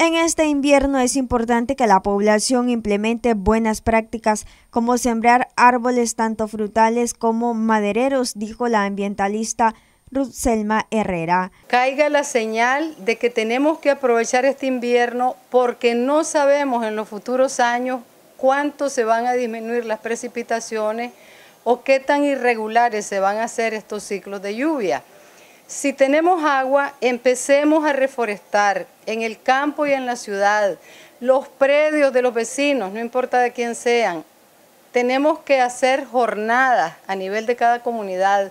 En este invierno es importante que la población implemente buenas prácticas como sembrar árboles tanto frutales como madereros, dijo la ambientalista Ruth Selma Herrera. Caiga la señal de que tenemos que aprovechar este invierno porque no sabemos en los futuros años cuánto se van a disminuir las precipitaciones o qué tan irregulares se van a hacer estos ciclos de lluvia. Si tenemos agua, empecemos a reforestar en el campo y en la ciudad, los predios de los vecinos, no importa de quién sean. Tenemos que hacer jornadas a nivel de cada comunidad.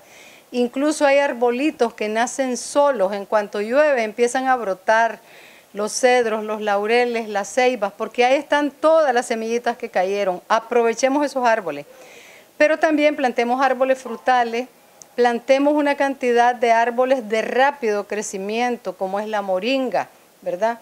Incluso hay arbolitos que nacen solos, en cuanto llueve empiezan a brotar los cedros, los laureles, las ceibas, porque ahí están todas las semillitas que cayeron. Aprovechemos esos árboles. Pero también plantemos árboles frutales, plantemos una cantidad de árboles de rápido crecimiento, como es la moringa, ¿verdad?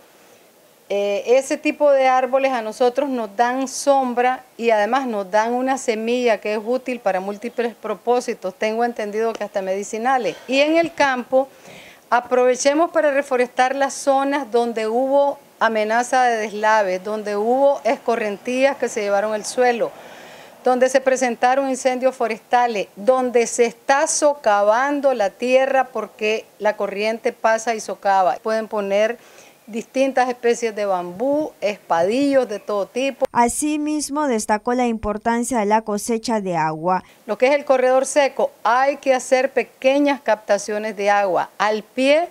Eh, ese tipo de árboles a nosotros nos dan sombra y además nos dan una semilla que es útil para múltiples propósitos, tengo entendido que hasta medicinales. Y en el campo, aprovechemos para reforestar las zonas donde hubo amenaza de deslaves, donde hubo escorrentías que se llevaron el suelo, donde se presentaron incendios forestales, donde se está socavando la tierra porque la corriente pasa y socava. Pueden poner distintas especies de bambú, espadillos de todo tipo. Asimismo, destacó la importancia de la cosecha de agua. Lo que es el corredor seco, hay que hacer pequeñas captaciones de agua al pie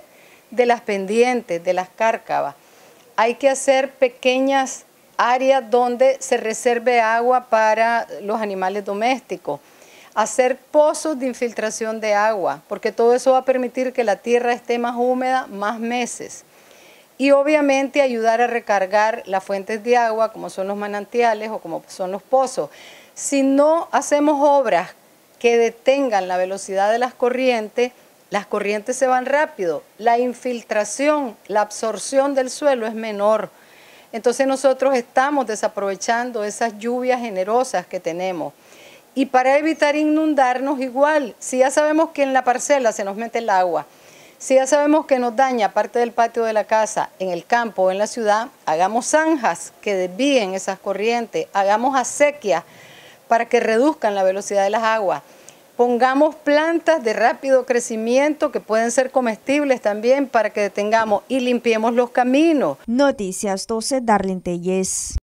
de las pendientes, de las cárcavas. Hay que hacer pequeñas área donde se reserve agua para los animales domésticos, hacer pozos de infiltración de agua, porque todo eso va a permitir que la tierra esté más húmeda más meses. Y obviamente ayudar a recargar las fuentes de agua, como son los manantiales o como son los pozos. Si no hacemos obras que detengan la velocidad de las corrientes, las corrientes se van rápido, la infiltración, la absorción del suelo es menor. Entonces nosotros estamos desaprovechando esas lluvias generosas que tenemos. Y para evitar inundarnos igual, si ya sabemos que en la parcela se nos mete el agua, si ya sabemos que nos daña parte del patio de la casa, en el campo o en la ciudad, hagamos zanjas que desvíen esas corrientes, hagamos acequias para que reduzcan la velocidad de las aguas. Pongamos plantas de rápido crecimiento que pueden ser comestibles también para que detengamos y limpiemos los caminos. Noticias 12, Darlene Telles.